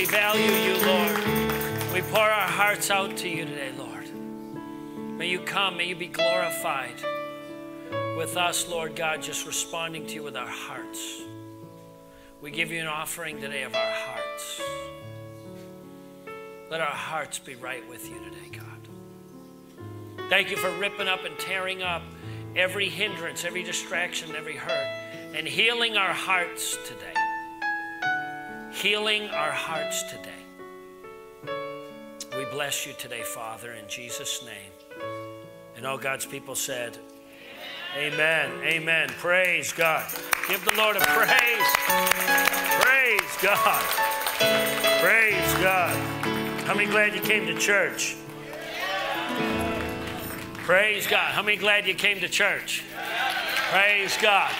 We value you, Lord. We pour our hearts out to you today, Lord. May you come, may you be glorified with us, Lord God, just responding to you with our hearts. We give you an offering today of our hearts. Let our hearts be right with you today, God. Thank you for ripping up and tearing up every hindrance, every distraction, every hurt, and healing our hearts today. Healing our hearts today. We bless you today, Father, in Jesus' name. And all God's people said, Amen. Amen. Praise God. Give the Lord a praise. Praise God. Praise God. How many glad you came to church? Praise God. How many glad you came to church? Praise God.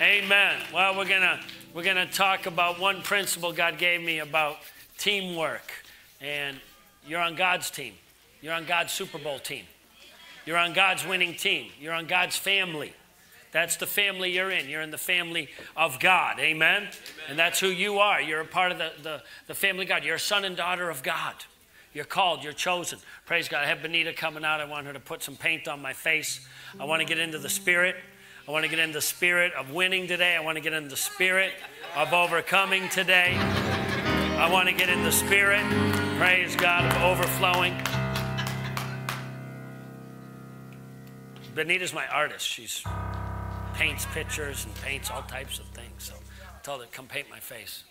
Amen. Well, we're gonna we're gonna talk about one principle God gave me about teamwork, and you're on God's team. You're on God's Super Bowl team. You're on God's winning team. You're on God's family. That's the family you're in. You're in the family of God. Amen? Amen. And that's who you are. You're a part of the, the, the family of God. You're a son and daughter of God. You're called, you're chosen. Praise God. I have Benita coming out. I want her to put some paint on my face. I want to get into the spirit. I want to get into the spirit of winning today. I want to get into the spirit of overcoming today. I want to get in the spirit, praise God, of overflowing. Benita's my artist. She's paints pictures and paints all types of things. So I told her, come paint my face.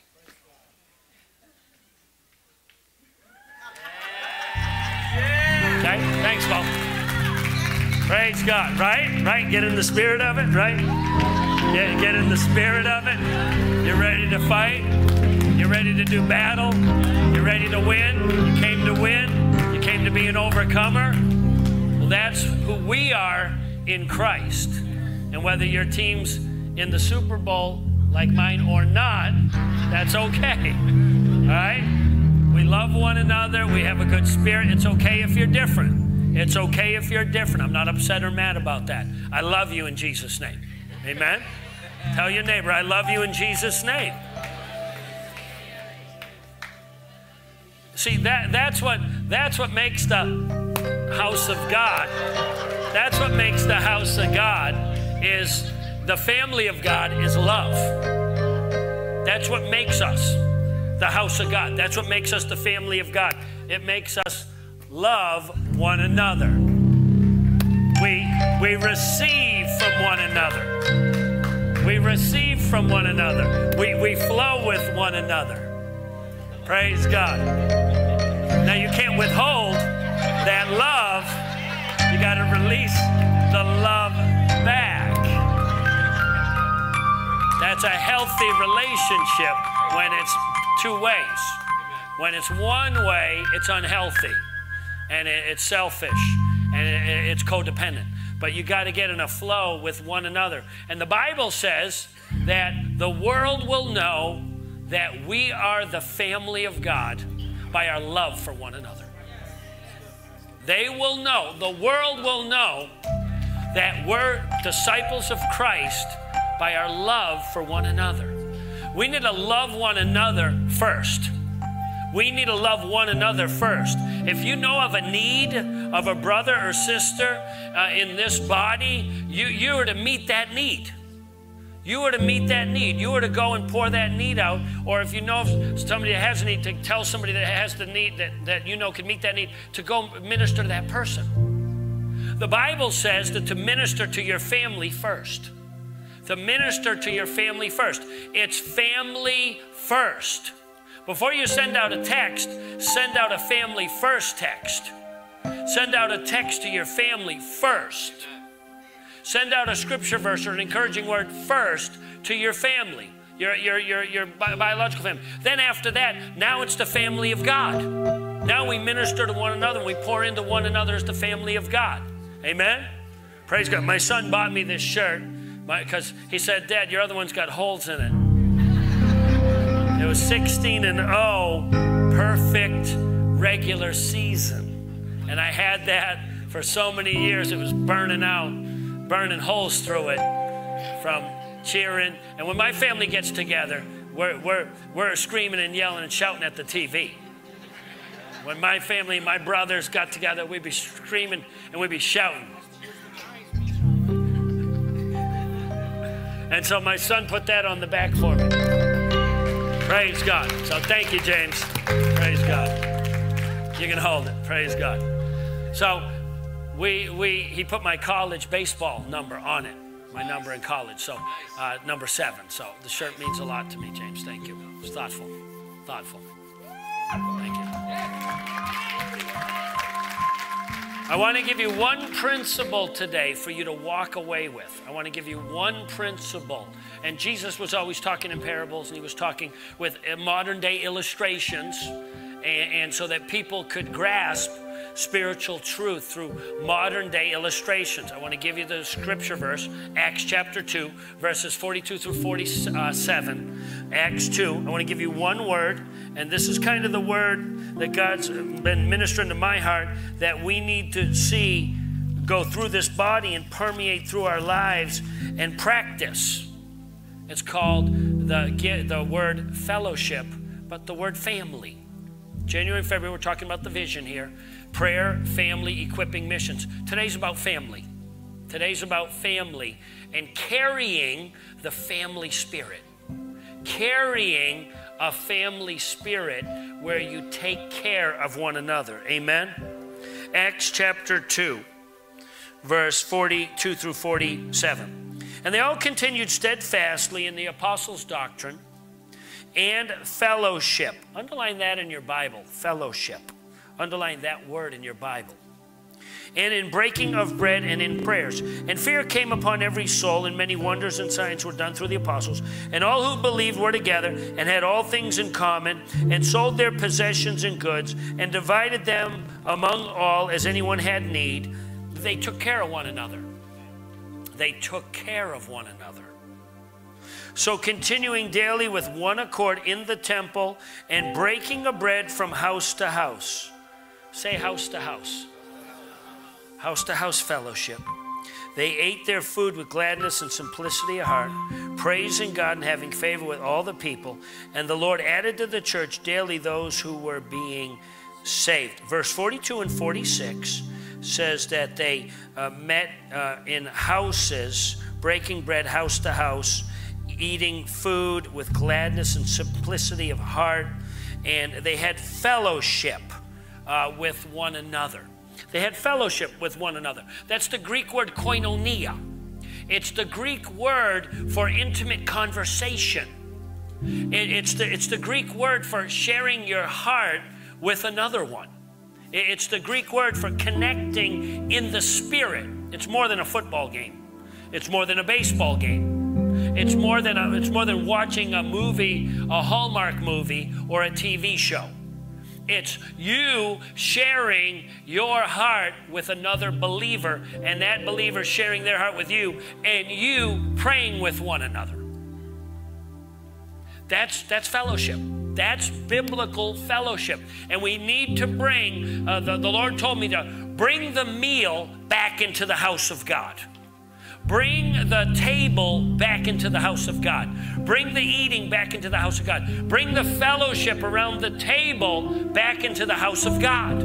Okay, thanks, Paul. Praise God, right? Right? Get in the spirit of it, right? Get, get in the spirit of it. You're ready to fight. You're ready to do battle. You're ready to win. You came to win. You came to be an overcomer. Well, that's who we are in Christ. And whether your team's in the Super Bowl like mine or not, that's okay. All right? We love one another. We have a good spirit. It's okay if you're different. It's okay if you're different. I'm not upset or mad about that. I love you in Jesus' name. Amen? Tell your neighbor, I love you in Jesus' name. See, that, that's, what, that's what makes the house of God. That's what makes the house of God is the family of God is love. That's what makes us the house of God. That's what makes us the family of God. It makes us love one another. We, we receive from one another. We receive from one another. We, we flow with one another. Praise God. Now, you can't withhold that love. You got to release the love back. That's a healthy relationship when it's two ways. When it's one way, it's unhealthy and it's selfish and it's codependent. But you got to get in a flow with one another. And the Bible says that the world will know that we are the family of God by our love for one another. They will know, the world will know that we're disciples of Christ by our love for one another. We need to love one another first. We need to love one another first. If you know of a need of a brother or sister uh, in this body, you, you are to meet that need. You are to meet that need. You are to go and pour that need out. Or if you know somebody that has a need, to tell somebody that has the need that, that you know can meet that need to go minister to that person. The Bible says that to minister to your family first to minister to your family first. It's family first. Before you send out a text, send out a family first text. Send out a text to your family first. Send out a scripture verse or an encouraging word first to your family, your, your, your, your biological family. Then, after that, now it's the family of God. Now we minister to one another and we pour into one another as the family of God. Amen? Praise God. My son bought me this shirt because he said, Dad, your other one's got holes in it. It was 16 and 0, perfect regular season. And I had that for so many years, it was burning out, burning holes through it from cheering. And when my family gets together, we're, we're, we're screaming and yelling and shouting at the TV. When my family and my brothers got together, we'd be screaming and we'd be shouting. And so my son put that on the back for me. Praise God. So thank you, James. Praise God. You can hold it. Praise God. So we, we, he put my college baseball number on it, my number in college. So uh, number seven. So the shirt means a lot to me, James. Thank you. It's thoughtful. Thoughtful. Thank you. I want to give you one principle today for you to walk away with. I want to give you one principle. And Jesus was always talking in parables, and he was talking with uh, modern day illustrations, and, and so that people could grasp spiritual truth through modern day illustrations. I want to give you the scripture verse, Acts chapter 2, verses 42 through 47. Acts 2. I want to give you one word, and this is kind of the word that God's been ministering to my heart that we need to see go through this body and permeate through our lives and practice. It's called the, the word fellowship, but the word family. January and February, we're talking about the vision here prayer, family, equipping missions. Today's about family. Today's about family and carrying the family spirit. Carrying a family spirit where you take care of one another. Amen? Acts chapter 2, verse 42 through 47. And they all continued steadfastly in the apostles' doctrine and fellowship. Underline that in your Bible fellowship. Underline that word in your Bible. And in breaking of bread and in prayers. And fear came upon every soul, and many wonders and signs were done through the apostles. And all who believed were together and had all things in common, and sold their possessions and goods, and divided them among all as anyone had need. They took care of one another. They took care of one another. So, continuing daily with one accord in the temple and breaking of bread from house to house. Say house to house. House to house fellowship. They ate their food with gladness and simplicity of heart, praising God and having favor with all the people. And the Lord added to the church daily those who were being saved. Verse 42 and 46 says that they uh, met uh, in houses, breaking bread house to house, eating food with gladness and simplicity of heart, and they had fellowship uh, with one another. They had fellowship with one another. That's the Greek word koinonia. It's the Greek word for intimate conversation. It, it's, the, it's the Greek word for sharing your heart with another one. It, it's the Greek word for connecting in the spirit. It's more than a football game. It's more than a baseball game. It's more than a, it's more than watching a movie, a Hallmark movie, or a TV show. It's you sharing your heart with another believer, and that believer sharing their heart with you, and you praying with one another. That's, that's fellowship. That's biblical fellowship. And we need to bring, uh, the, the Lord told me to bring the meal back into the house of God. Bring the table back into the house of God. Bring the eating back into the house of God. Bring the fellowship around the table back into the house of God.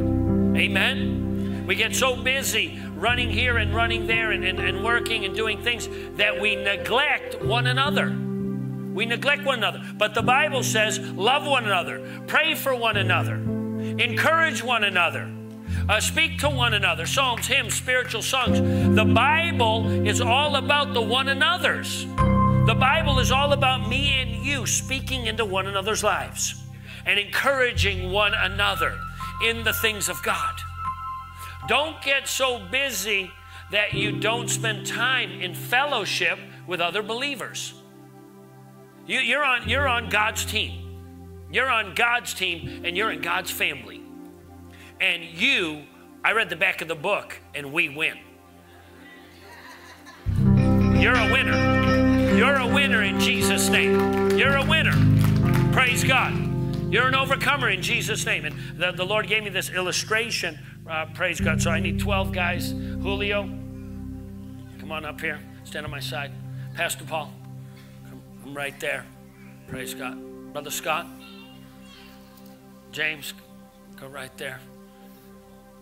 Amen. We get so busy running here and running there and, and, and working and doing things that we neglect one another. We neglect one another. But the Bible says, love one another, pray for one another, encourage one another. Uh, speak to one another. Psalms, hymns, spiritual songs. The Bible is all about the one another's. The Bible is all about me and you speaking into one another's lives and encouraging one another in the things of God. Don't get so busy that you don't spend time in fellowship with other believers. You, you're, on, you're on God's team. You're on God's team and you're in God's family. And you, I read the back of the book, and we win. You're a winner. You're a winner in Jesus' name. You're a winner. Praise God. You're an overcomer in Jesus' name. And the, the Lord gave me this illustration. Uh, praise God. So I need 12 guys. Julio, come on up here. Stand on my side. Pastor Paul, I'm right there. Praise God. Brother Scott. James, go right there.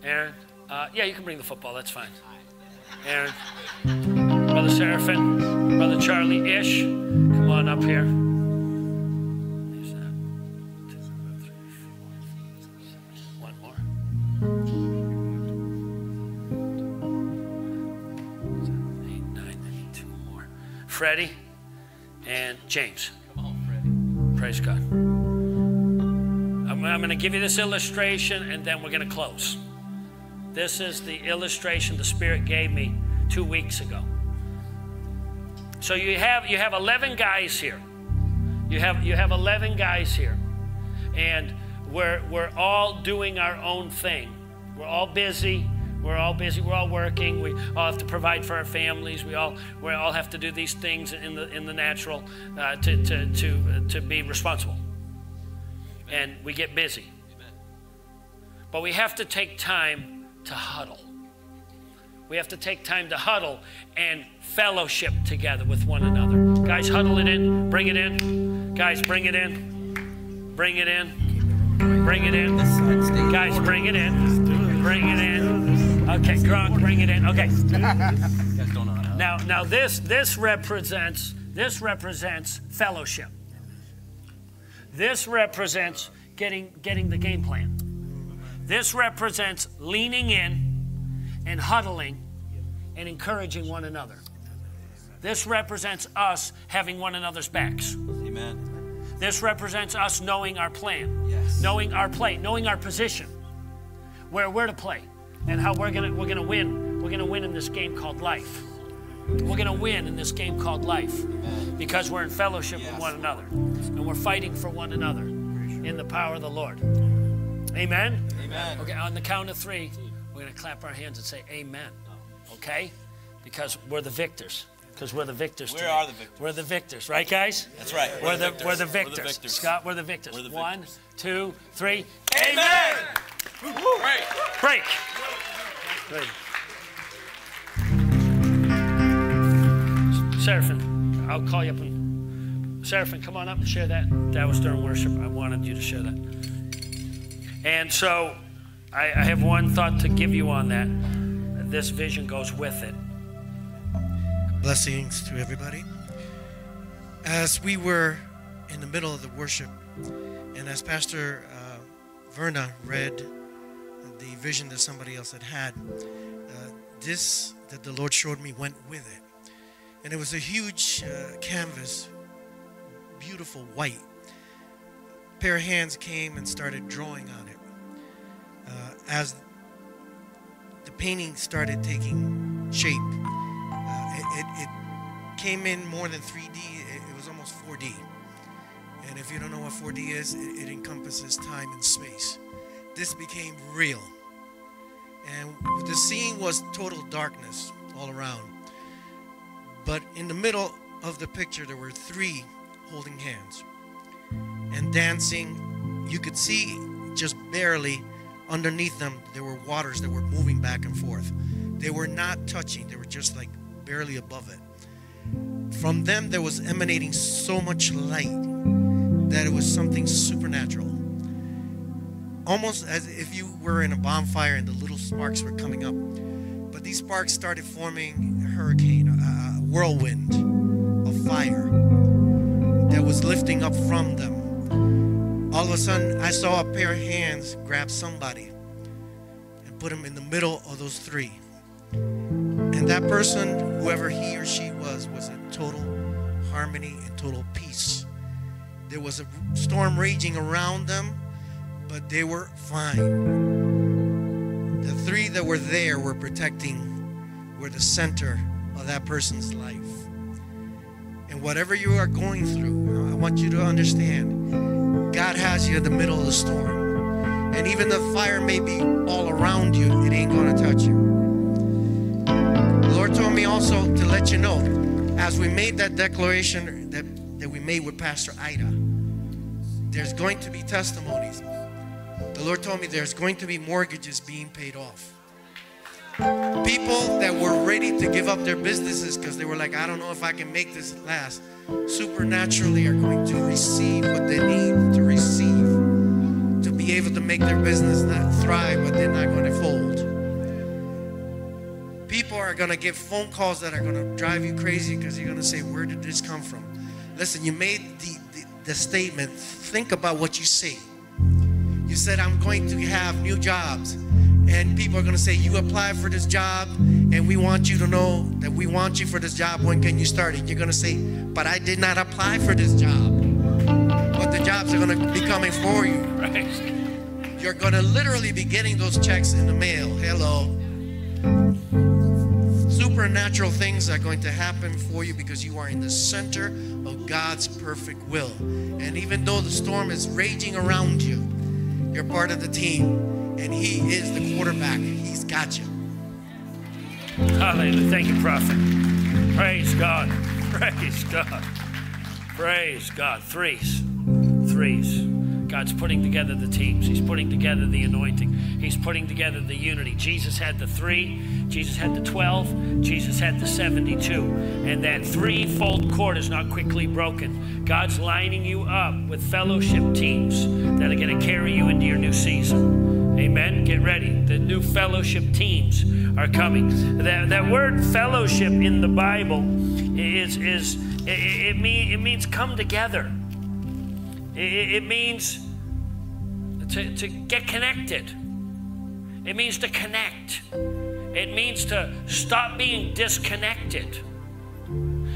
Aaron, uh, yeah, you can bring the football. That's fine. Aaron, Brother Seraphin, Brother Charlie Ish, come on up here. One more. Eight, nine, I need two more. Freddie and James. Come on, Freddie. Praise God. I'm, I'm going to give you this illustration and then we're going to close. This is the illustration the Spirit gave me two weeks ago. So you have you have 11 guys here. You have you have 11 guys here, and we're we're all doing our own thing. We're all busy. We're all busy. We're all working. We all have to provide for our families. We all we all have to do these things in the in the natural uh, to to to uh, to be responsible. And we get busy. But we have to take time to huddle. We have to take time to huddle and fellowship together with one another. Guys, huddle it in. Bring it in. Guys, bring it in. Bring it in. Bring it in. Guys, bring it in. Bring it in. Okay, Gronk, bring it in. Okay. Now, now this this represents this represents fellowship. This represents getting getting the game plan. This represents leaning in and huddling and encouraging one another. This represents us having one another's backs. Amen. This represents us knowing our plan, Yes. knowing our play, knowing our position, where we're to play, and how we're gonna we're gonna win. We're gonna win in this game called life. We're gonna win in this game called life because we're in fellowship with one another and we're fighting for one another in the power of the Lord. Amen. Amen. Okay, on the count of three, we're going to clap our hands and say amen. Okay? Because we're the victors. Because we're the victors. We today. are the victors. We're the victors, right, guys? That's right. We're, the, victors. we're the victors. victors. Scott, we're the victors. We're the victors. two, three. Amen. Break. Break. Seraphim, I'll call you up and Seraphim, come on up and share that. That was during worship. I wanted you to share that. And so I, I have one thought to give you on that. This vision goes with it. Blessings to everybody. As we were in the middle of the worship, and as Pastor uh, Verna read the vision that somebody else had had, uh, this that the Lord showed me went with it. And it was a huge uh, canvas, beautiful white. A pair of hands came and started drawing on it. As the painting started taking shape, uh, it, it, it came in more than 3D. It, it was almost 4D. And if you don't know what 4D is, it encompasses time and space. This became real. And the scene was total darkness all around. But in the middle of the picture, there were three holding hands and dancing. You could see just barely underneath them, there were waters that were moving back and forth. They were not touching, they were just like barely above it. From them, there was emanating so much light that it was something supernatural. Almost as if you were in a bonfire and the little sparks were coming up. But these sparks started forming a hurricane, a whirlwind of fire that was lifting up from them. All of a sudden, I saw a pair of hands grab somebody and put him in the middle of those three. And that person, whoever he or she was, was in total harmony and total peace. There was a storm raging around them, but they were fine. The three that were there were protecting, were the center of that person's life. And whatever you are going through, I want you to understand God has you in the middle of the storm. And even the fire may be all around you, it ain't going to touch you. The Lord told me also to let you know, as we made that declaration that, that we made with Pastor Ida, there's going to be testimonies. The Lord told me there's going to be mortgages being paid off. People that were ready to give up their businesses because they were like, I don't know if I can make this last, supernaturally are going to receive what they need to receive to be able to make their business not thrive, but they're not going to fold. People are going to get phone calls that are going to drive you crazy because you're going to say, Where did this come from? Listen, you made the, the, the statement. Think about what you say. You said, I'm going to have new jobs. And people are going to say, You applied for this job, and we want you to know that we want you for this job. When can you start it? You're going to say, But I did not apply for this job. But the jobs are going to be coming for you. Right. You're going to literally be getting those checks in the mail. Hello. Supernatural things are going to happen for you because you are in the center of God's perfect will. And even though the storm is raging around you, you're part of the team. And He is the quarterback. He's got you. Hallelujah. Thank you, prophet. Praise God. Praise God. Praise God. Threes. Threes. God's putting together the teams. He's putting together the anointing. He's putting together the unity. Jesus had the three. Jesus had the 12. Jesus had the 72. And that threefold cord is not quickly broken. God's lining you up with fellowship teams that are going to carry you into your new season. Amen. Get ready. The new fellowship teams are coming. That, that word fellowship in the Bible is, is it, it, mean, it means come together. It, it means to, to get connected. It means to connect. It means to stop being disconnected.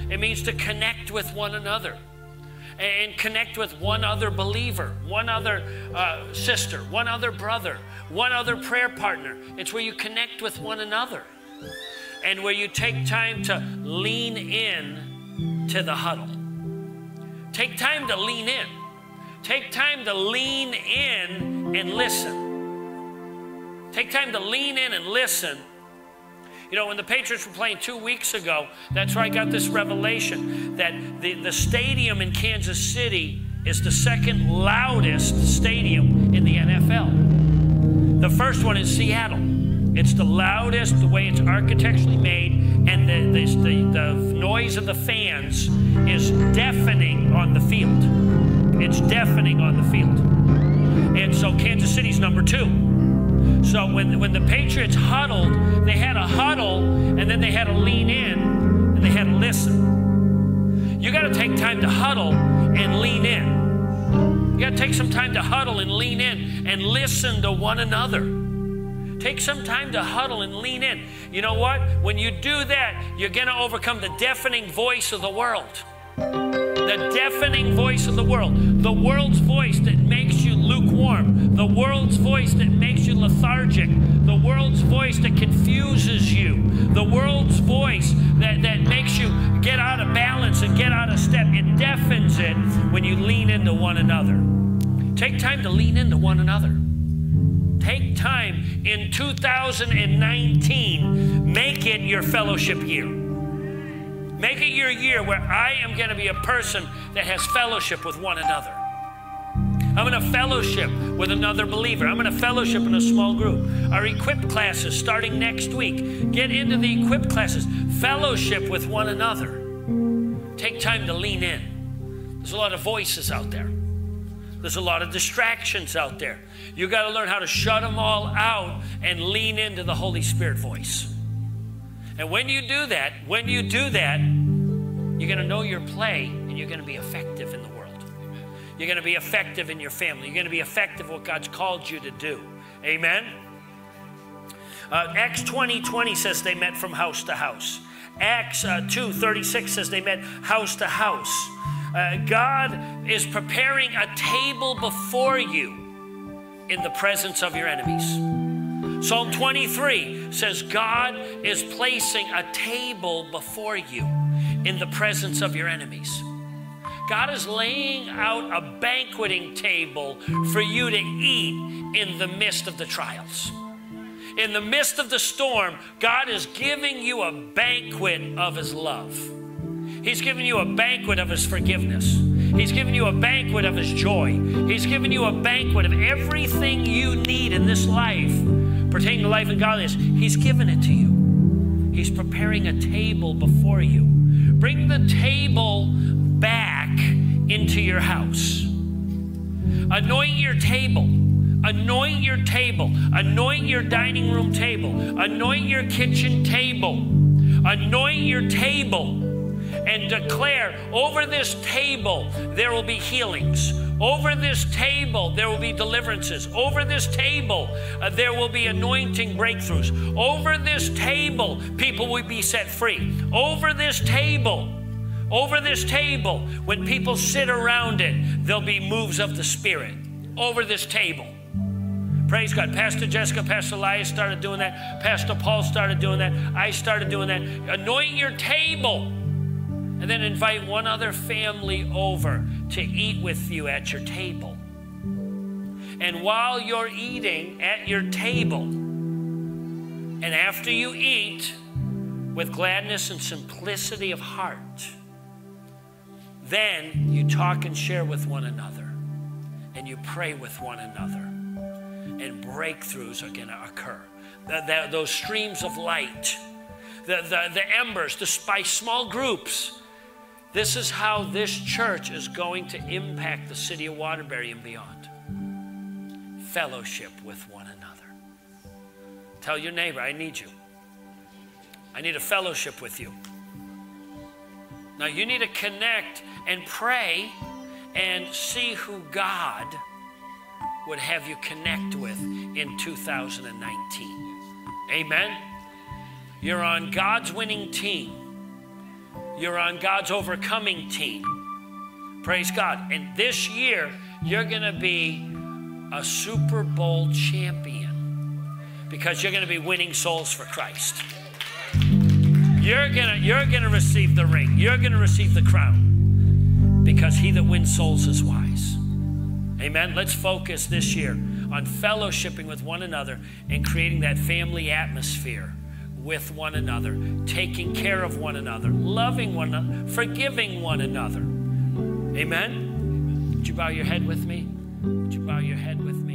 It means to connect with one another and connect with one other believer, one other uh, sister, one other brother, one other prayer partner. It's where you connect with one another and where you take time to lean in to the huddle. Take time to lean in. Take time to lean in and listen. Take time to lean in and listen. You know, when the Patriots were playing two weeks ago, that's where I got this revelation that the, the stadium in Kansas City is the second loudest stadium in the NFL. The first one is Seattle. It's the loudest, the way it's architecturally made, and the, the, the, the noise of the fans is deafening on the field. It's deafening on the field. And so Kansas City's number two. So when, when the Patriots huddled, they had a huddle and then they had to lean in and they had to listen. You got to take time to huddle and lean in. You got to take some time to huddle and lean in and listen to one another. Take some time to huddle and lean in. You know what? When you do that, you're going to overcome the deafening voice of the world the deafening voice of the world, the world's voice that makes you lukewarm, the world's voice that makes you lethargic, the world's voice that confuses you, the world's into one another. Take time to lean into one another. Take time in 2019, make it your fellowship year. Make it your year where I am going to be a person that has fellowship with one another. I'm going to fellowship with another believer. I'm going to fellowship in a small group. Our equip classes starting next week. Get into the equip classes. Fellowship with one another. Take time to lean in. There's a lot of voices out there. There's a lot of distractions out there. You got to learn how to shut them all out and lean into the Holy Spirit voice. And when you do that, when you do that, you're going to know your play and you're going to be effective in the world. You're going to be effective in your family. You're going to be effective what God's called you to do. Amen. Uh, Acts 20 20 says they met from house to house. Acts uh, 2 36 says they met house to house. Uh, God is preparing a table before you in the presence of your enemies. Psalm 23 says, God is placing a table before you in the presence of your enemies. God is laying out a banqueting table for you to eat in the midst of the trials. In the midst of the storm, God is giving you a banquet of His love. He's given you a banquet of His forgiveness. He's given you a banquet of His joy. He's given you a banquet of everything you need in this life pertaining to life and godliness, He's given it to you. He's preparing a table before you. Bring the table back into your house. Anoint your table. Anoint your table. Anoint your dining room table. Anoint your kitchen table. Anoint your table and declare over this table there will be healings. Over this table, there will be deliverances. Over this table, uh, there will be anointing breakthroughs. Over this table, people will be set free. Over this table, over this table, when people sit around it, there'll be moves of the Spirit. Over this table. Praise God. Pastor Jessica, Pastor Elias started doing that. Pastor Paul started doing that. I started doing that. Anoint your table and then invite one other family over to eat with you at your table. And while you're eating at your table, and after you eat with gladness and simplicity of heart, then you talk and share with one another, and you pray with one another, and breakthroughs are going to occur. The, the, those streams of light, the, the, the embers, the spice, small groups this is how this church is going to impact the city of Waterbury and beyond. Fellowship with one another. Tell your neighbor, I need you. I need a fellowship with you. Now, you need to connect and pray and see who God would have you connect with in 2019. Amen? You're on God's winning team. You're on God's overcoming team. Praise God. And this year, you're going to be a Super Bowl champion because you're going to be winning souls for Christ. You're going you're to receive the ring. You're going to receive the crown because he that wins souls is wise. Amen. Let's focus this year on fellowshipping with one another and creating that family atmosphere with one another, taking care of one another, loving one another, forgiving one another. Amen? Would you bow your head with me? Would you bow your head with me?